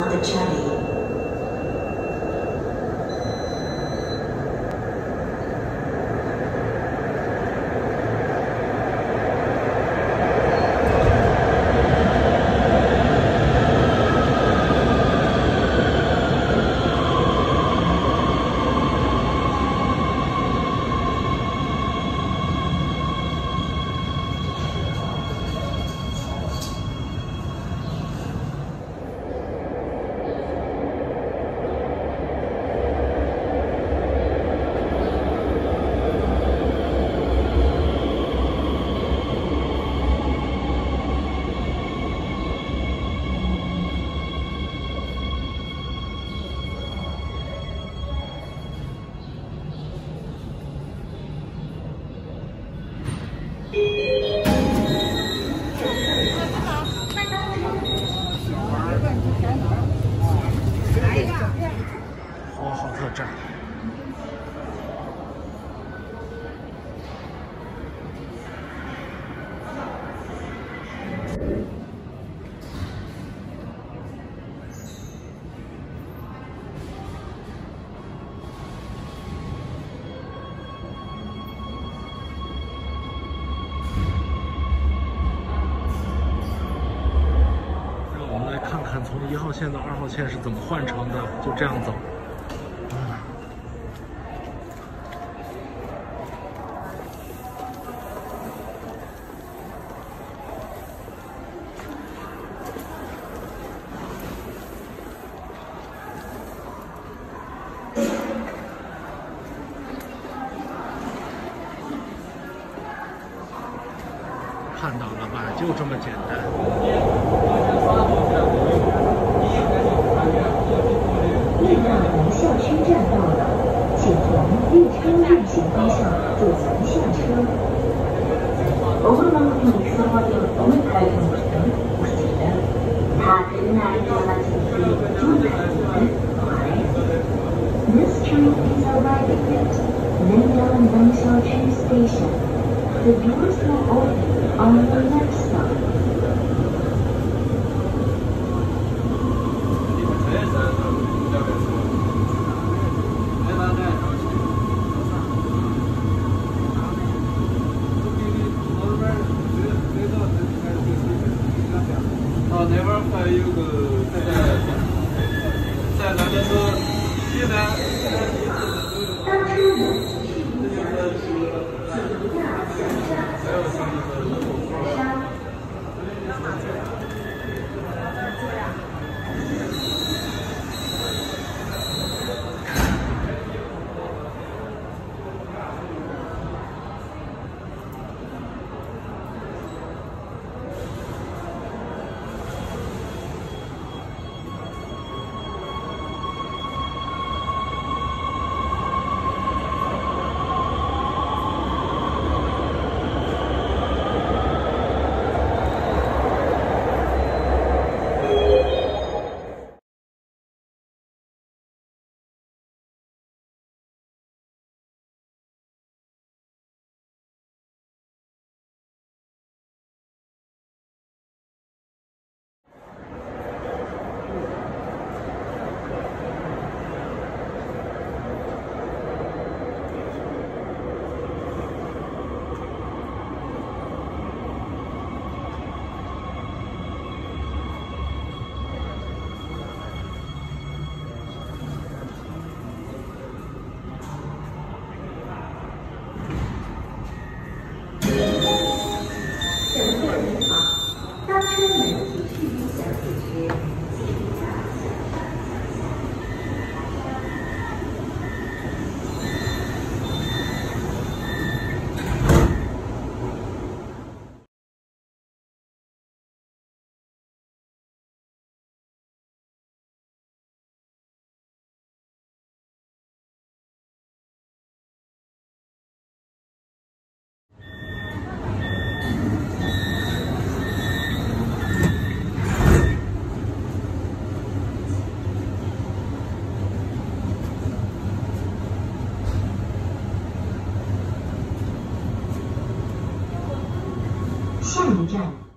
The journey. 一号线到二号线是怎么换乘的，就这样走。看到了吧？就这么简单。运到南校区站到，请停。列车运行方向，左侧行车。Omni Express，Omikado，五点。它本来就是去中海的，哎。This train is arriving at Nambu Nanso Train Station. The doors are open on the next stop. 有个下一站。